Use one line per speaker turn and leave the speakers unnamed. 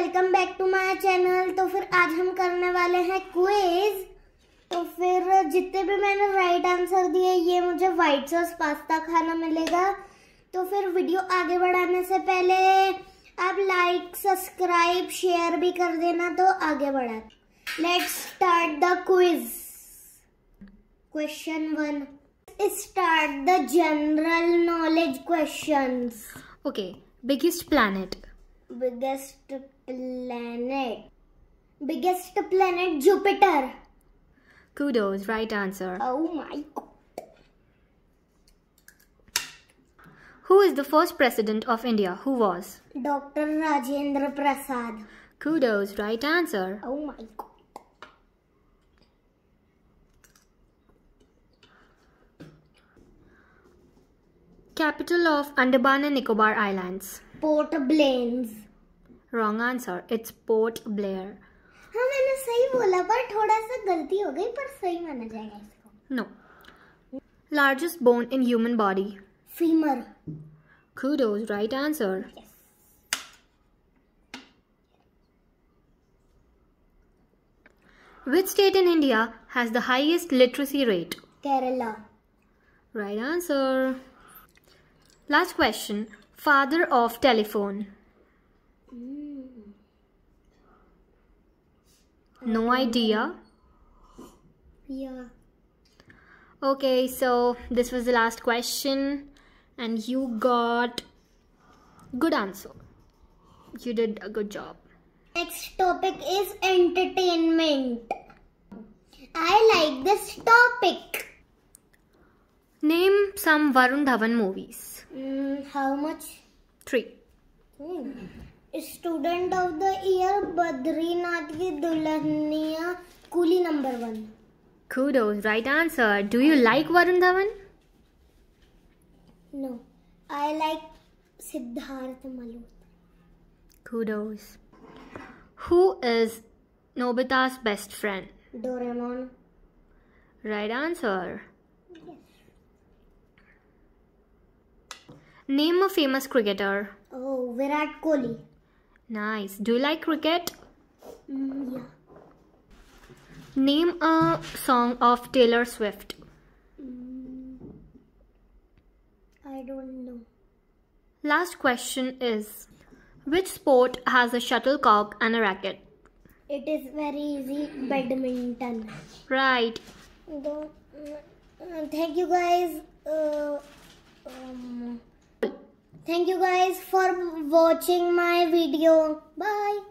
Welcome back to my channel तो फिर आज हम करने वाले हैं क्विज तो फिर जितने भी मैंने राइट आंसर दिए ये मुझे व्हाइट सॉस पास्ता खाना मिलेगा. तो फिर वीडियो आगे बढ़ाने से पहले आप लाइक सब्सक्राइब शेयर भी कर देना तो आगे बढ़ा. Let's start the quiz question one start the general knowledge questions.
Okay, biggest planet.
Biggest planet biggest planet jupiter
Kudos, right answer.
oh my god
Who is the first president of India? Who was?
dr rajendra prasad
Kudos, right answer.
oh my god
Capital of Andaman and Nicobar Islands.
port blains
Wrong answer. It's Port Blair.
हाँ मैंने सही बोला पर थोड़ा सा गलती हो गई पर सही माना जाएगा इसको
No. Largest bone in human body.
Femur
Kudos, right answer. Which state in India has the highest literacy rate?
Kerala
Right answer. Last question. Father of telephone. No idea.
Yeah.
Okay, so this was the last question, and you got good answer. You did a good job.
Next topic is entertainment. I like this topic.
Name some Varun Dhawan movies.
Mm, how much?
Three.
Mm. Student of the year, Badrinath ki Dulhaniya, Coolie number one.
Kudos, right answer. Do you like Varun Dhawan?
No, I like Siddharth Malhotra.
Kudos. Who is Nobita's best friend?
Doraemon.
Right answer. Yes. Name a famous cricketer.
Oh, Virat Kohli.
Nice. Do you like cricket?
Mm, yeah.
Name a song of Taylor Swift.
Mm, I don't know.
Last question is Which sport has a shuttlecock and a racket?
It is very easy badminton.
Right.
Uh, thank you guys. Uh, um, thank you guys for watching my video. Bye